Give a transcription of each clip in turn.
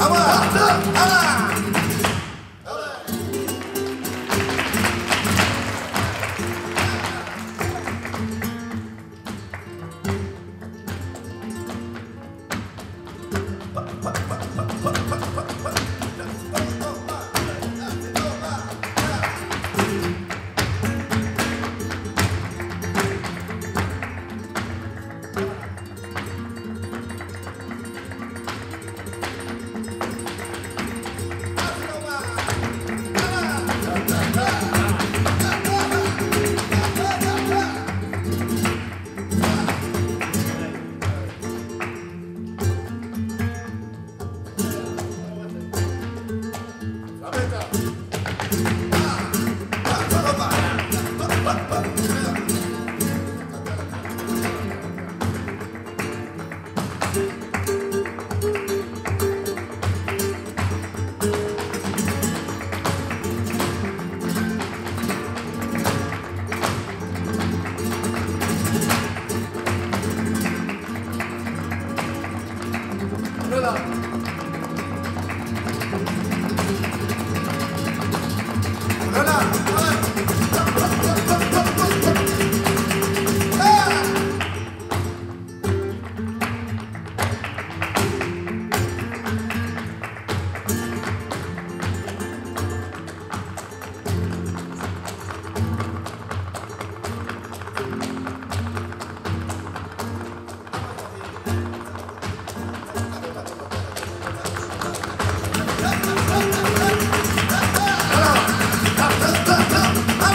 Ama, ama, ama.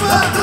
Fuck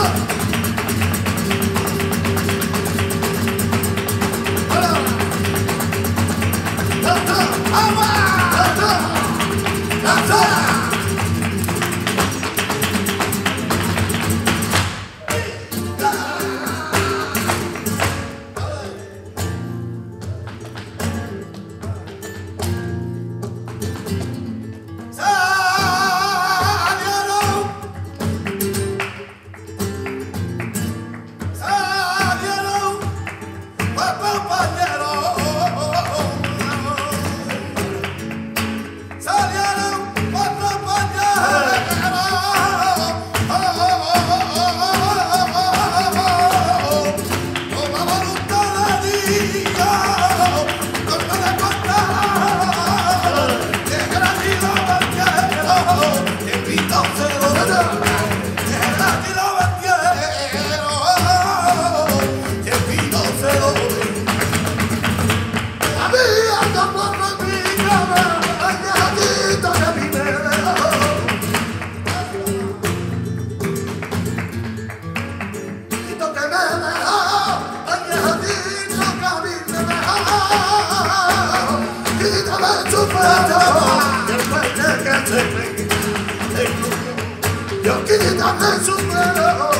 Yo quiero darle su mano